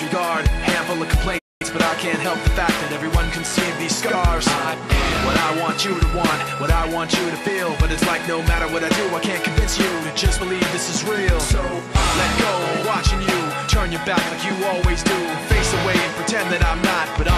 Disregard, handful of complaints, but I can't help the fact that everyone can see these scars. I what I want you to want, what I want you to feel, but it's like no matter what I do, I can't convince you to just believe this is real. So I let go, watching you turn your back like you always do, face away and pretend that I'm not, but.